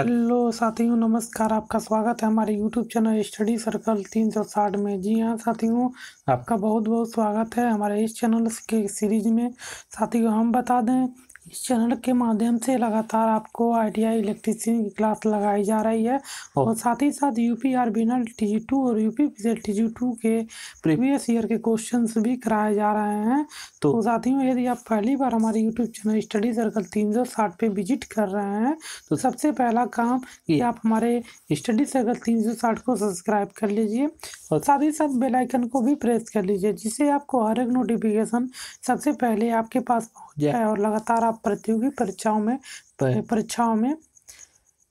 Hello साथियों, नमस्कार। आपका स्वागत है हमारे यूट्यूब चैनल स्टडी सर्कल 360 में। जी हाँ साथियों, आपका बहुत बहुत स्वागत है हमारे इस चैनल के सीरीज़ में। साथियों, हम बता दें इस चैनल के माध्यम से लगातार आपको आईटीआई इलेक्ट्रीशियन की क्लास लगाई जा रही है और साथ ही साथ यूपी आर बिनल टी टू और यूपी टी जी टू के प्रीवियस ईयर के क्वेश्चंस भी कराए जा रहे हैं। तो साथियों यदि आप पहली बार हमारे यूट्यूब चैनल स्टडी सर्कल तीन सौ साठ पे विज़िट कर रहे हैं तो सबसे पहला काम कि आप हमारे स्टडी सर्कल तीन सौ साठ को सब्सक्राइब कर लीजिए और साथ ही साथ बेल आइकन को भी प्रेस कर लीजिए जिससे आपको हर एक नोटिफिकेशन सबसे पहले आपके पास पहुँच जाए और लगातार आप प्रतियोगी परीक्षाओं में परीक्षाओं में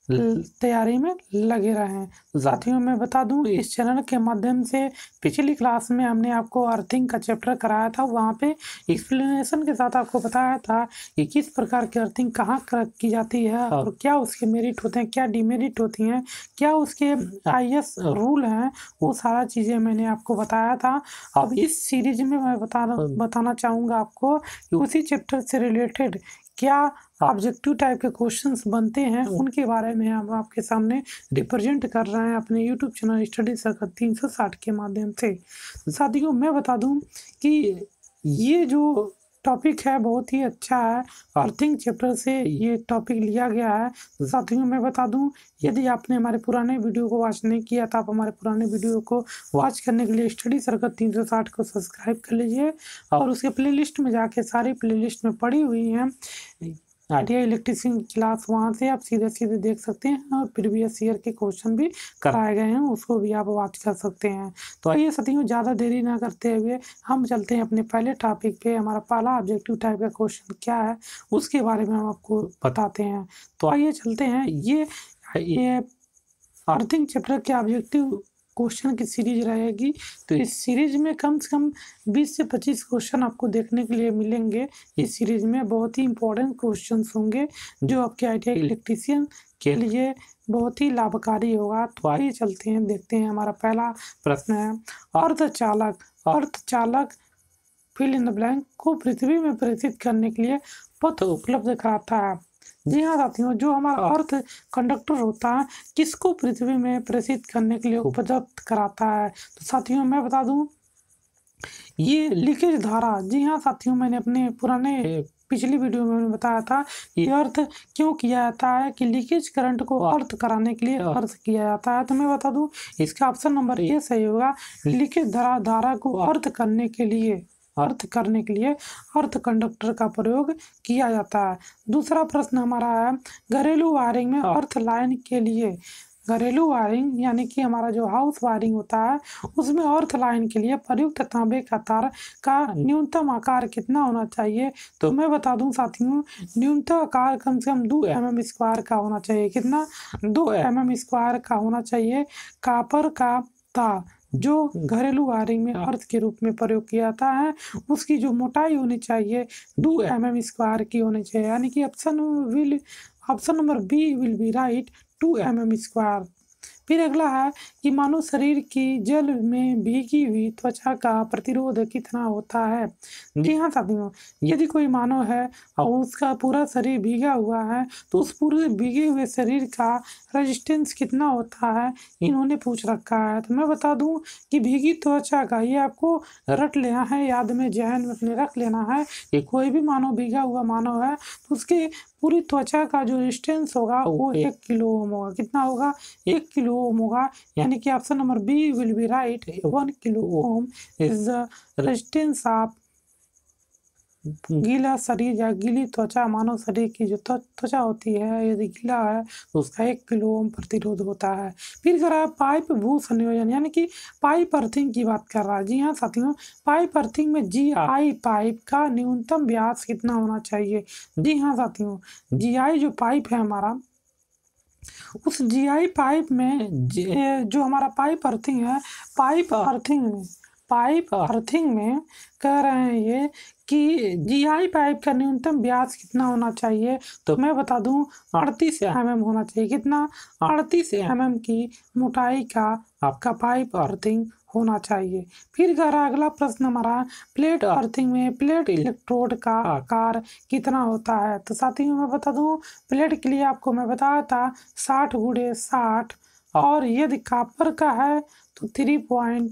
तैयारी में लगे रहे हैं। साथियों मैं बता दूँ इस चैनल के माध्यम से पिछली क्लास में हमने आपको अर्थिंग का चैप्टर कराया था वहाँ पे एक्सप्लेनेशन के साथ आपको बताया था कि किस प्रकार की अर्थिंग कहाँ की जाती है हाँ। और क्या उसके मेरिट होते हैं क्या डिमेरिट होती हैं क्या उसके आई एस रूल हैं वो सारा चीज़ें मैंने आपको बताया था। अब इस सीरीज़ में मैं बता हाँ। बताना चाहूँगा आपको उसी चैप्टर से रिलेटेड क्या ऑब्जेक्टिव टाइप के क्वेश्चंस बनते हैं उनके बारे में हम आपके सामने रिप्रेजेंट कर रहे हैं अपने यूट्यूब चैनल स्टडी सर्कल तीन सौ साठ के माध्यम से। साथियों मैं बता दूँ कि ये जो टॉपिक है, बहुत ही अच्छा है। अर्थिंग चैप्टर से ये टॉपिक लिया गया है। साथियों, मैं बता दूँ, यदि आपने हमारे पुराने वीडियो को वॉच नहीं किया तो आप हमारे पुराने वीडियो को वॉच करने के लिए स्टडी सर्कल तीन सौ साठ को सब्सक्राइब कर लीजिए और उसके प्लेलिस्ट में जाके सारी प्लेलिस्ट में पड़ी हुई हैं। आई इलेक्ट्रिशियन क्लास वहाँ से आप सीधे सीधे देख सकते हैं और प्रीवियस ईयर के क्वेश्चन भी कराए गए हैं उसको भी आप वॉच कर सकते हैं। तो आइए सतियों ज़्यादा देरी ना करते हुए हम चलते हैं अपने पहले टॉपिक पे। हमारा पहला ऑब्जेक्टिव टाइप का क्वेश्चन क्या है उसके बारे में हम आपको बताते हैं। तो आइए चलते हैं। ये ये अर्थिंग चैप्टर के ऑब्जेक्टिव क्वेश्चन की सीरीज़ रहेगी। तो इस सीरीज़ में कम से कम 20 से 25 क्वेश्चन आपको देखने के लिए मिलेंगे। इस सीरीज़ में बहुत ही इंपॉर्टेंट क्वेश्चन होंगे जो आपके आई टी इलेक्ट्रीशियन के लिए बहुत ही लाभकारी होगा। तो आइए चलते हैं देखते हैं हमारा पहला प्रश्न है। अर्धचालक अर्धचालक फिल इन द ब्लैंक को पृथ्वी में प्रेषित करने के लिए पथ उपलब्ध कराता है। जी हाँ साथियों जो हमारा अर्थ कंडक्टर होता है किसको पृथ्वी में प्रेषित करने के लिए उपलब्ध कराता है? तो साथियों मैं बता दूँ ये लीकेज धारा जी हाँ साथियों मैंने अपने पुराने पिछली वीडियो में मैंने बताया था ये अर्थ क्यों किया जाता है कि लीकेज करंट को अर्थ कराने के लिए अर्थ किया जाता है। तो मैं बता दूँ इसका ऑप्शन नंबर ए सही होगा लीकेज धारा धारा को अर्थ करने के लिए। अर्थ करने के लिए अर्थ कंडक्टर का प्रयोग किया जाता है। दूसरा प्रश्न हमारा है घरेलू वायरिंग में अर्थ लाइन के लिए घरेलू वायरिंग यानी कि हमारा जो हाउस वायरिंग होता है उसमें अर्थ लाइन के लिए प्रयुक्त तांबे का तार का न्यूनतम आकार कितना होना चाहिए? तो मैं बता दूँ साथियों न्यूनतम आकार कम से कम दो एम एम स्क्वायर का होना चाहिए। कितना? दो एम एम स्क्वायर का होना चाहिए। कापर का तार। जो घरेलू वायरिंग में अर्थ के रूप में प्रयोग किया जाता है, उसकी जो मोटाई होनी चाहिए, दो एम एम स्क्वायर की होनी चाहिए। यानी कि option will option number B will be right two M M square फिर अगला है कि मानव शरीर की जल में भीगी हुई त्वचा का प्रतिरोध कितना होता है? जी। हाँ साथियों यदि कोई मानव है और उसका पूरा शरीर भीगा हुआ है तो उस पूरे भीगे हुए शरीर का रेजिस्टेंस कितना होता है? इन्होंने पूछ रखा है। तो मैं बता दूँ कि भीगी त्वचा का ये आपको रट लेना है याद में जहन में अपने रख लेना है कि कोई भी मानव भीगा हुआ मानव है तो उसके पूरी त्वचा का जो रेजिस्टेंस होगा वो एक किलो होगा। कितना होगा? एक किलो ओम होगा यानी कि option number B will be right one kilo ohm is the resistance of गीला शरीर या गीली त्वचा मानव शरीर की जो त्वचा होती है यदि गीला है तो उसका एक किलो ओम प्रतिरोध होता है। फिर कर रहा है पाइप भू संयोजन यानी कि पाइप अर्थिंग की बात कर रहा है। जी हाँ साथियों पाइप अर्थिंग में जी आई पाइप का न्यूनतम व्यास कितना होना चाहिए? जी हाँ साथियों जी आई जो पाइप है हमारा उस जीआई पाइप में जो हमारा पाइप अर्थिंग है, पाइप अर्थिंग में पाइप अर्थिंग में कह रहे हैं ये कि जीआई पाइप का न्यूनतम व्यास कितना होना चाहिए? तो मैं बता दूँ, अड़तीस एम एम होना चाहिए। कितना? अड़तीस एम एम की मोटाई का, आपका पाइप अर्थिंग होना चाहिए। फिर रहा अगला प्रश्न हमारा प्लेट अर्थिंग में प्लेट इलेक्ट्रोड का आकार कितना होता है? तो साथियों, मैं बता दूँ प्लेट के लिए आपको मैं बताया था, साठ गुड़े साठ, और यदि कापर का है तो थ्री पॉइंट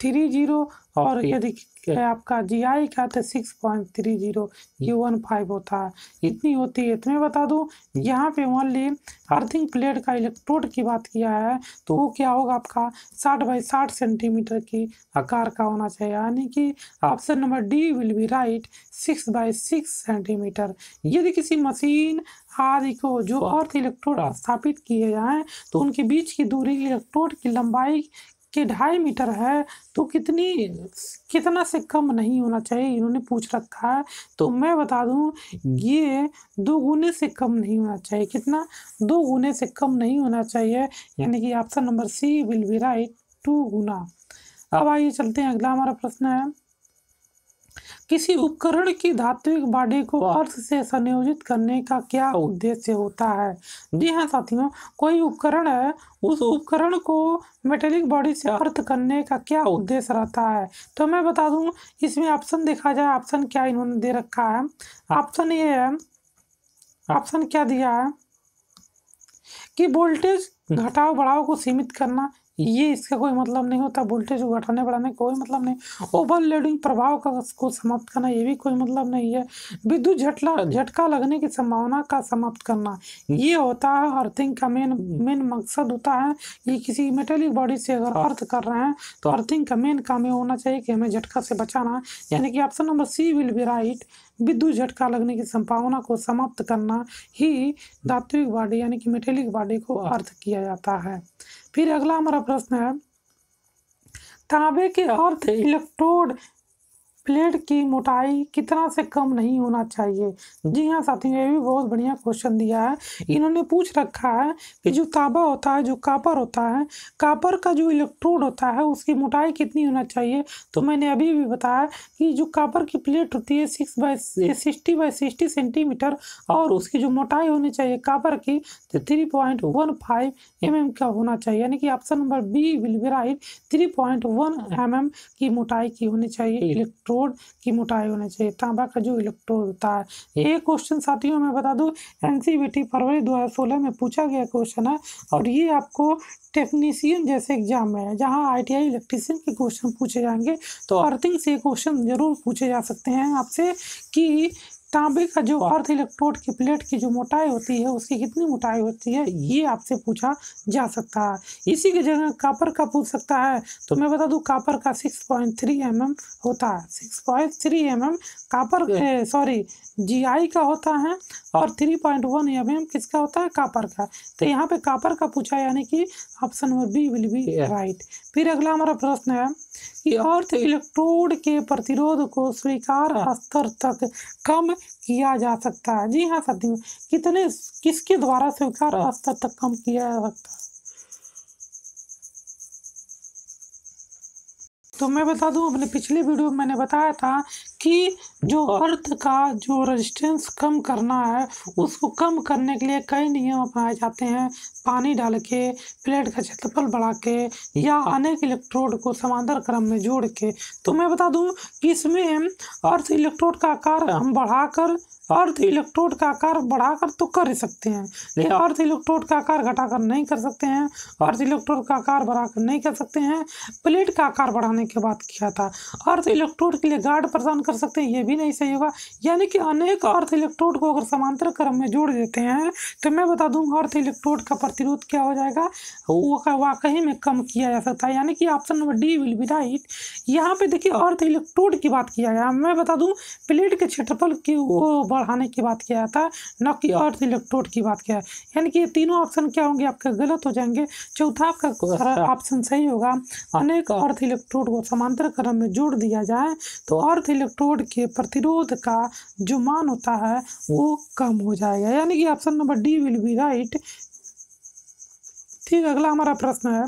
थ्री ज़ीरो और यदि आपका जी आई का तो सिक्स पॉइंट थ्री ज़ीरो ये वन फाइव होता है। इतनी होती है तुम्हें बता दूँ यहाँ पे मान ली अर्थिंग प्लेट का इलेक्ट्रोड की बात किया है तो वो क्या होगा आपका साठ बाई साठ सेंटीमीटर की आकार का होना चाहिए। यानी कि option number D will be right six by six centimetre यदि किसी मशीन आदि को जो अर्थ इलेक्ट्रोड स्थापित किए जाएँ तो उनके बीच की दूरी इलेक्ट्रोड की लंबाई कि ढाई मीटर है तो कितनी, कितना से कम नहीं होना चाहिए, इन्होंने पूछ रखा है। तो मैं बता दूँ, ये दो गुने से कम नहीं होना चाहिए। कितना? दो गुने से कम नहीं होना चाहिए। यानी कि option number C will be right two गुना। अब आइए चलते हैं, अगला हमारा प्रश्न है। किसी उपकरण की धात्विक बॉडी को अर्थ से संयोजित करने का क्या उद्देश्य होता है? जी हाँ साथियों, कोई उपकरण है, उस उपकरण को मेटेलिक बॉडी से अर्थ करने का क्या उद्देश्य रहता है? तो मैं बता दूँ, इसमें ऑप्शन देखा जाए ऑप्शन क्या इन्होंने दे रखा है? ऑप्शन ये है ऑप्शन क्या दिया है कि वोल्टेज घटाव बढ़ाव को सीमित करना ये इसका कोई मतलब नहीं होता वोल्टेज को घटाने बढ़ाने कोई मतलब नहीं। ओवरलोडिंग प्रभाव का को समाप्त करना ये भी कोई मतलब नहीं है। विद्युत झटला झटका लगने की संभावना का समाप्त करना ये होता है अर्थिंग का मेन मेन मकसद होता है ये किसी मेटेलिक बॉडी से अगर अर्थ कर रहे हैं तो अर्थिंग का मेन काम ये होना चाहिए कि हमें झटका से बचाना। यानी कि option number C will be right विद्युत झटका लगने की संभावना को समाप्त करना ही धात्विक बॉडी यानी कि मेटेलिक बॉडी को अर्थ किया जाता है। फिर अगला हमारा प्रश्न है, तांबे के अर्थ इलेक्ट्रोड प्लेट की मोटाई कितना से कम नहीं होना चाहिए? जी हाँ साथियों, ये भी बहुत बढ़िया क्वेश्चन दिया है। इन्होंने पूछ रखा है कि जो तांबा होता है, जो कापर होता है, कापर का जो इलेक्ट्रोड होता है, उसकी मोटाई कितनी होना चाहिए? तो मैंने अभी भी बताया कि जो कापर की प्लेट होती है six by sixty by sixty centimetre और उसकी जो मोटाई होनी चाहिए कापर की three point one five M M का होना चाहिए। यानी कि option number B will be right three point one M M की मोटाई की होनी चाहिए। इलेक्ट्रोड की मोटाई होनी चाहिए। तांबा का जो इलेक्ट्रोड होता है। ये क्वेश्चन साथियों, मैं बता दूँ एनसीबीटी फरवरी 2016 में पूछा गया क्वेश्चन है। और ये आपको टेक्नीशियन जैसे एग्ज़ाम है, जहाँ आई टी आई इलेक्ट्रीशियन के क्वेश्चन पूछे जाएँगे। तो अर्थिंग से क्वेश्चन ज़रूर पूछे जा सकते हैं आपसे कि तांबे का जो अर्थ इलेक्ट्रोड की प्लेट की जो मोटाई होती है उसकी कितनी मोटाई होती है ये आपसे पूछा जा सकता है। इसी की जगह कापर का पूछ सकता है। तो मैं बता दूँ कापर का six point three M M होता है। Six point three M M copper sorry G I का होता है और three point one M M किसका होता है? कापर का। तो यहाँ पे कापर का पूछा यानी कि option number B will be right फिर अगला हमारा प्रश्न है कि अर्थ इलेक्ट्रोड के प्रतिरोध को स्वीकार स्तर तक कम किया जा सकता है जी हाँ साथियों कितने किसके द्वारा स्वीकार स्तर तक कम किया जा सकता है तो मैं बता दूँ, अपने पिछले वीडियो में मैंने बताया था कि जो अर्थ का जो रेजिस्टेंस कम करना है उसको कम करने के लिए कई नियम अपनाए जाते हैं। पानी डाल के प्लेट का क्षेत्रफल बढ़ा के या अनेक इलेक्ट्रोड को समांतर क्रम में जोड़ के। तो मैं बता दूँ कि इसमें अर्थ इलेक्ट्रोड का आकार हम बढ़ाकर अर्थ इलेक्ट्रोड का आकार बढ़ाकर तो कर ही सकते हैं। लेकिन अर्थ इलेक्ट्रोड का आकार घटाकर नहीं कर सकते हैं। अर्थ इलेक्ट्रोड का आकार बढ़ाकर नहीं कर सकते हैं। प्लेट का आकार बढ़ाने के बाद किया था? अर्थ इलेक्ट्रोड के लिए गार्ड प्रदान कर सकते हैं ये भी नहीं सही होगा। यानी कि अनेक अर्थ इलेक्ट्रोड को अगर समांतर क्रम में जोड़ देते हैं तो मैं बता दूँ अर्थ इलेक्ट्रोड का प्रतिरोध क्या हो जाएगा? वो वाकई में कम किया जा सकता है। यानी कि option number D will be right. यहाँ पे देखिए अर्थ इलेक्ट्रोड की बात किया गया मैं बता दूँ प्लेट के क्षेत्रफल की वो बढ़ाने की बात किया था न कि अर्थ इलेक्ट्रोड की बात किया। यानी कि ये तीनों ऑप्शन क्या होंगे आपके गलत हो जाएँगे। चौथा आपका ऑप्शन सही होगा। अनेक अर्थ इलेक्ट्रोड को समांतर क्रम में जोड़ दिया जाए तो अर्थ इलेक्ट्रोड के प्रतिरोध का जो मान होता है वो कम हो जाएगा। यानी कि option number D will be right ठीक अगला हमारा प्रश्न है।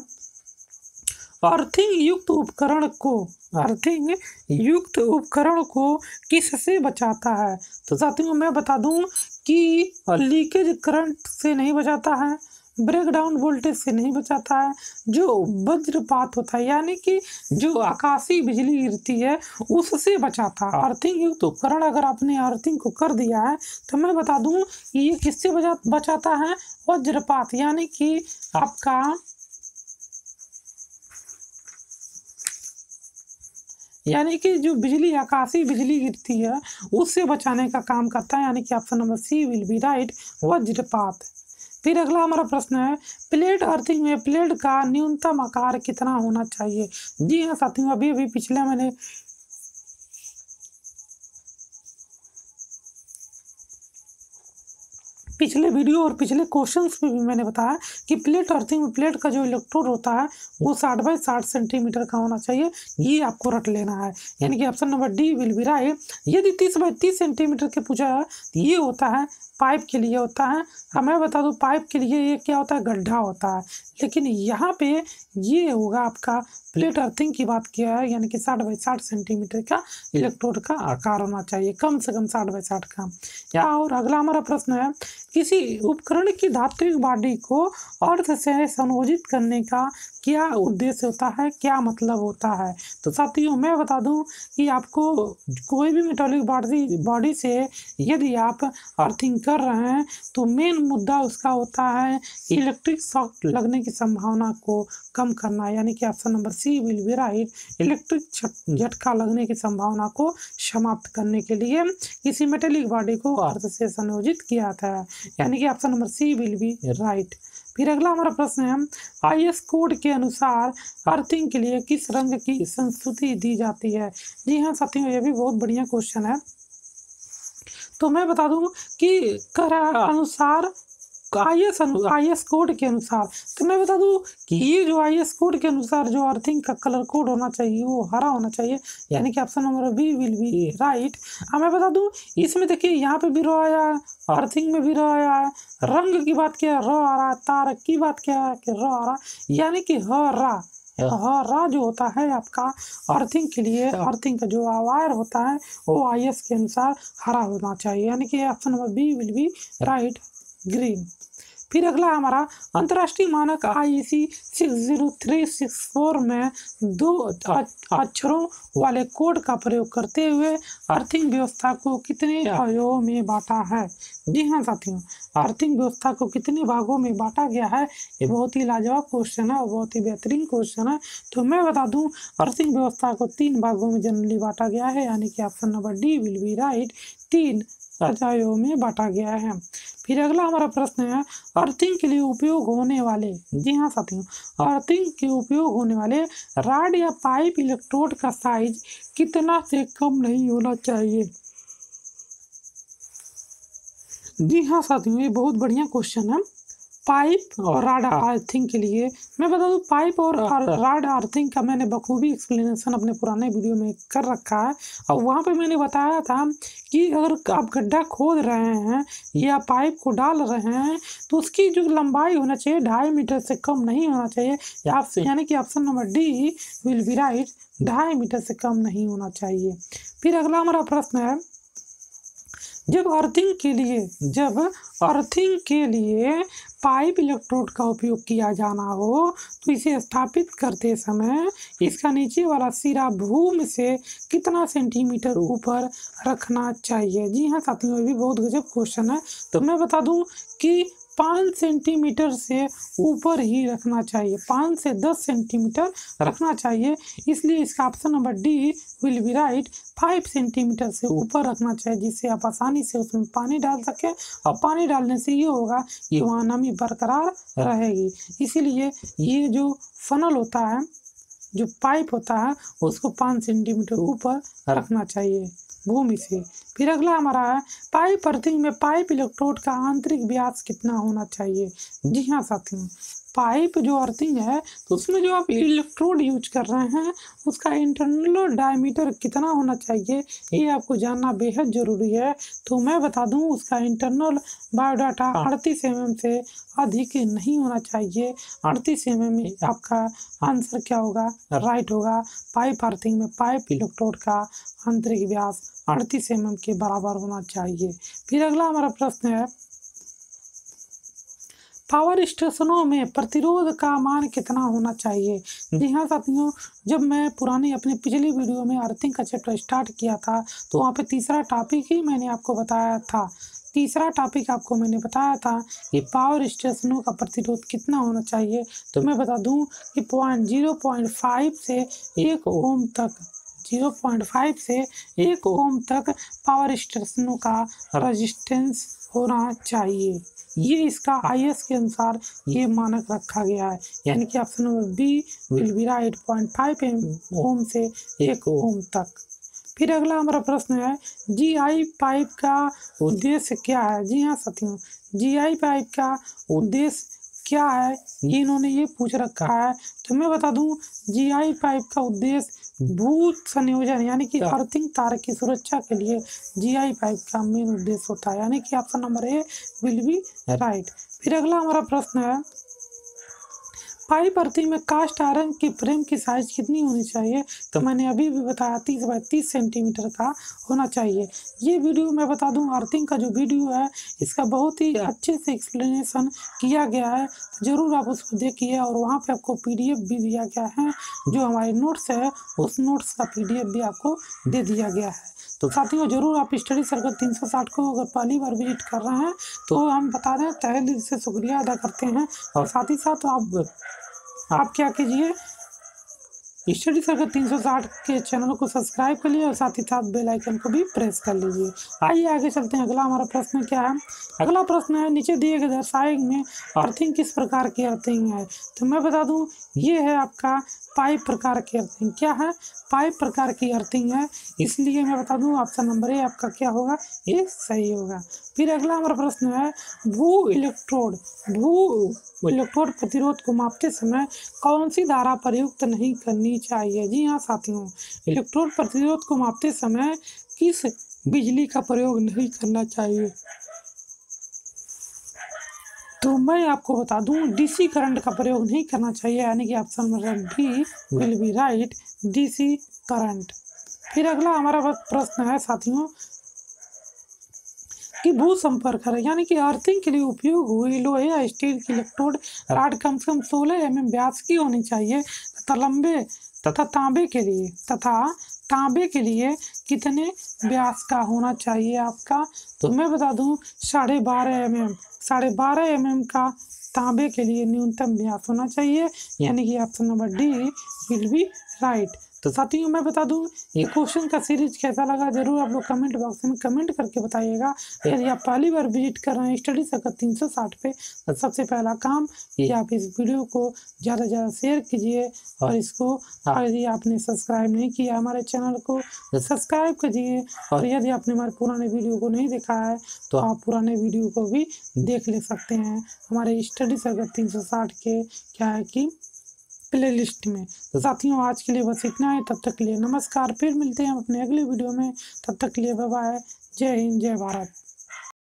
अर्थिंग युक्त उपकरण को अर्थिंग युक्त उपकरण को किससे बचाता है? तो साथियों मैं बता दूँ कि लीकेज करंट से नहीं बचाता है। ब्रेकडाउन वोल्टेज से नहीं बचाता है जो वज्रपात होता है यानी कि जो आकाशीय बिजली गिरती है उससे बचाता है। अर्थिंग युक्त उपकरण अगर आपने अर्थिंग को कर दिया है तो मैं बता दूँ कि ये किससे बचा बचाता है? वज्रपात यानी कि आपका यानी कि जो बिजली आकाशीय बिजली गिरती है उससे बचाने का काम करता है यानी कि option number C will be right वज्रपात। फिर अगला हमारा प्रश्न है प्लेट अर्थिंग में प्लेट का न्यूनतम आकार कितना होना चाहिए? जी हाँ साथियों, अभी अभी पिछले मैंने पिछले वीडियो और पिछले क्वेश्चंस में भी मैंने बताया कि प्लेट अर्थिंग में प्लेट का जो इलेक्ट्रोड होता है, वो साठ बाई साठ सेंटीमीटर का होना चाहिए। ये आपको रट लेना है। यानी कि option number D will be right यदि तीस बाई तीस सेंटीमीटर के पूछा है ये होता है पाइप के लिए होता है। अब मैं बता दूँ पाइप के लिए ये क्या होता है? गड्ढा होता है। लेकिन यहाँ पे ये होगा आपका प्लेट अर्थिंग की बात किया है यानी कि साठ बाई साठ सेंटीमीटर का इलेक्ट्रोड का आकार होना चाहिए कम से कम साठ बाई साठ का। या और अगला हमारा प्रश्न है किसी उपकरण की धात्विक बॉडी को अर्थ से संयोजित करने का क्या उद्देश्य होता है क्या मतलब होता है? तो साथियों मैं बता दूँ कि आपको कोई भी मेटालिक बॉडी बॉडी से यदि आप अर्थिंग कर रहे हैं तो मेन मुद्दा उसका होता है इलेक्ट्रिक शॉक लगने की संभावना को कम करना। यानी कि option number C will be right electric झटका लगने की संभावना को समाप्त करने के लिए किसी मेटेलिक बॉडी को अर्थ से संयोजित किया था यानी कि option number C will be right फिर अगला हमारा प्रश्न है आई एस कोड के अनुसार अर्थिंग के लिए किस रंग की संस्तुति दी जाती है? जी हाँ साथियों, ये भी बहुत बढ़िया क्वेश्चन है। तो मैं बता दूँ कि कर अनुसार I S I S code के अनुसार। तो मैं बता दूँ कि ये जो आई एस कोड के अनुसार जो अर्थिंग का कलर कोड होना चाहिए वो हरा होना चाहिए। यानी कि option number B will be right अब मैं बता दूँ इसमें देखिए यहाँ पे भी रो आया है अर्थिंग में भी रो आया है रंग की बात क्या है? र आ रहा है तार की बात क्या है कि र आ रहा? यानी कि ह रा। हरा जो होता है आपका अर्थिंग के लिए अर्थिंग का जो वायर होता है वो आई एस के अनुसार हरा होना चाहिए। यानी कि option number B will be right green. फिर अगला हमारा अंतर्राष्ट्रीय मानक I C six zero three six four में दो अक्षरों वाले कोड का प्रयोग करते हुए अर्थिंग व्यवस्था को कितने अवयवों में बांटा है? जी हाँ साथियों अर्थिंग व्यवस्था को कितने भागों में बांटा गया है? ये बहुत ही लाजवाब क्वेश्चन है और बहुत ही बेहतरीन क्वेश्चन है। तो मैं बता दूँ अर्थिंग व्यवस्था को तीन भागों में जनरली बांटा गया है यानी कि option number D will be right तीन अध्यायों में बांटा गया है। फिर अगला हमारा प्रश्न है अर्थिंग के लिए उपयोग होने वाले, जी हाँ साथियों अर्थिंग के उपयोग होने वाले राड या पाइप इलेक्ट्रोड का साइज़ कितना से कम नहीं होना चाहिए? जी हाँ साथियों, ये बहुत बढ़िया क्वेश्चन है। पाइप और राड अर्थिंग के लिए। मैं बता दूँ पाइप और राड अर्थिंग का मैंने बखूबी एक्सप्लेनेशन अपने पुराने वीडियो में कर रखा है। और वहाँ पे मैंने बताया था कि अगर आप गड्ढा खोद रहे हैं या पाइप को डाल रहे हैं तो उसकी जो लंबाई होना चाहिए ढाई मीटर से कम नहीं होना चाहिए। या यानी कि option number D will be right ढाई मीटर से कम नहीं होना चाहिए। फिर अगला हमारा प्रश्न है जब अर्थिंग के लिए, जब अर्थिंग के लिए पाइप इलेक्ट्रोड का उपयोग किया जाना हो तो इसे स्थापित करते समय इसका नीचे वाला सिरा भूमि से कितना सेंटीमीटर ऊपर रखना चाहिए? जी हाँ साथियों भी बहुत गजब क्वेश्चन है। तो मैं बता दूँ कि पाँच सेंटीमीटर से ऊपर ही रखना चाहिए। पाँच से दस सेंटीमीटर रखना चाहिए। इसलिए इसका option number D will be right five centimetre से ऊपर रखना चाहिए, जिससे आप आसानी से उसमें पानी डाल सकें। और पानी डालने से ये होगा कि वहाँ नमी बरकरार रहेगी। इसीलिए ये जो फनल होता है, जो पाइप होता है, उसको पाँच सेंटीमीटर ऊपर रखना चाहिए। भूमि से। फिर अगला हमारा है पाइप अर्थिंग में पाइप इलेक्ट्रोड का आंतरिक व्यास कितना होना चाहिए? जी हाँ साथियों पाइप जो अर्थिंग है तो उसमें जो आप इलेक्ट्रोड यूज़ कर रहे हैं उसका इंटरनल डायमीटर कितना होना चाहिए ये आपको जानना बेहद ज़रूरी है। तो मैं बता दूँ उसका इंटरनल बायोडाटा अड़तीस एम से अधिक नहीं होना चाहिए। अड़तीस एम में आपका आंसर क्या होगा? राइट होगा। पाइप अर्थिंग में पाइप इलेक्ट्रोड का आंतरिक व्यास अड़तीस एम एम के बराबर होना चाहिए। फिर अगला हमारा प्रश्न है पावर स्टेशनों में प्रतिरोध का मान कितना होना चाहिए? जी हाँ साथियों जब मैं पुरानी अपने पिछली वीडियो में अर्थिंग का चैप्टर स्टार्ट किया था तो वहाँ पे तीसरा टॉपिक ही मैंने आपको बताया था। तीसरा टॉपिक आपको मैंने बताया था कि पावर स्टेशनों का प्रतिरोध कितना होना चाहिए। तो मैं बता दूँ कि पॉइंट ज़ीरो पॉइंट फाइव से एक ओम तक ज़ीरो पॉइंट फाइव से एक ओम तक पावर स्टेशनों का रजिस्टेंस होना चाहिए। ये इसका आईएस के अनुसार ये मानक रखा गया है। यानी कि option number B will be right point five ohm से एक ओम तक। फिर अगला हमारा प्रश्न है जी आई पाइप का उद्देश्य क्या है? जी हाँ साथियों जीआई पाइप का उद्देश्य क्या है? ये इन्होंने ये पूछ रखा है। तो मैं बता दूँ जीआई पाइप का उद्देश्य भू संयोजन यानी कि अर्थिंग तार की सुरक्षा के लिए जी आई पाइप का मेन उद्देश्य होता है। यानी कि option number A will be right फिर अगला हमारा प्रश्न है पाइप अर्थिंग में कास्ट आयरन की फ्रेम की साइज़ कितनी होनी चाहिए? तो मैंने अभी भी बताया तीस बाई तीस सेंटीमीटर का होना चाहिए। ये वीडियो मैं बता दूँ अर्थिंग का जो वीडियो है इसका बहुत ही अच्छे से एक्सप्लेनेशन किया गया है। तो ज़रूर आप उसको देखिए और वहाँ पे आपको पीडीएफ भी दिया गया है जो हमारे नोट्स है उस नोट्स का पीडीएफ भी आपको दे दिया गया है। तो साथियों ज़रूर आप स्टडी सर्कल 360 को अगर पहली बार विज़िट कर रहे हैं तो हम बता दें तहे दिल से शुक्रिया अदा करते हैं। और साथ ही साथ आप आप क्या कीजिए स्टडी सर्कल तीन सौ साठ के चैनल को सब्सक्राइब कर लीजिए और साथ ही साथ बेल आइकन को भी प्रेस कर लीजिए। आइए आगे चलते हैं अगला हमारा प्रश्न क्या है? अगला प्रश्न है नीचे दिए गए दर्शाएग में अर्थिंग किस प्रकार की अर्थिंग है? तो मैं बता दूँ ये है आपका पाइप प्रकार की अर्थिंग क्या है? पाइप प्रकार की अर्थिंग है। इसलिए मैं बता दूँ ऑप्शन नंबर ए आपका क्या होगा? ये सही होगा। फिर अगला हमारा प्रश्न है, भू इलेक्ट्रोड भू इलेक्ट्रोड प्रतिरोध को मापते समय कौन सी धारा प्रयुक्त नहीं करनी चाहिए? जी हाँ साथियों, इलेक्ट्रोड प्रतिरोध को मापते समय किस बिजली का प्रयोग नहीं करना चाहिए? तो मैं आपको बता दूँ डीसी करंट का प्रयोग नहीं करना चाहिए, यानी कि option number D will be right DC current फिर अगला हमारा प्रश्न है, साथियों, कि भू संपर्क है यानी कि अर्थिंग के लिए उपयोग हुई लोहे या स्टील की इलेक्ट्रोड राड कम से कम सोलह एम एम व्यास की होनी चाहिए, तथा लंबे तथा तांबे के लिए, तथा तांबे के लिए कितने व्यास का होना चाहिए आपका? तो मैं बता दूँ, साढ़े बारह एम एम साढ़े बारह एम एम का तांबे के लिए न्यूनतम व्यास होना चाहिए यानी कि option number D will be right तो साथियों मैं बता दूँ ये क्वेश्चन का सीरीज़ कैसा लगा? ज़रूर आप लोग कमेंट बॉक्स में कमेंट करके बताइएगा। यदि आप पहली बार विज़िट कर रहे हैं स्टडी सर्कल तीन सौ साठ पे तो सबसे पहला काम कि आप इस वीडियो को ज़्यादा से ज़्यादा शेयर कीजिए और इसको यदि आपने सब्सक्राइब नहीं किया हमारे चैनल को तो सब्सक्राइब कीजिए और यदि आपने हमारे पुराने वीडियो को नहीं देखा है तो आप पुराने वीडियो को भी देख ले सकते हैं। हमारे स्टडी सर्कल तीन सौ साठ के क्या है कि प्ले लिस्ट में। तो साथियों, आज के लिए बस इतना है। तब तक के लिए नमस्कार। फिर मिलते हैं अपने अगले वीडियो में। तब तक के लिए बाय जय हिंद, जय भारत।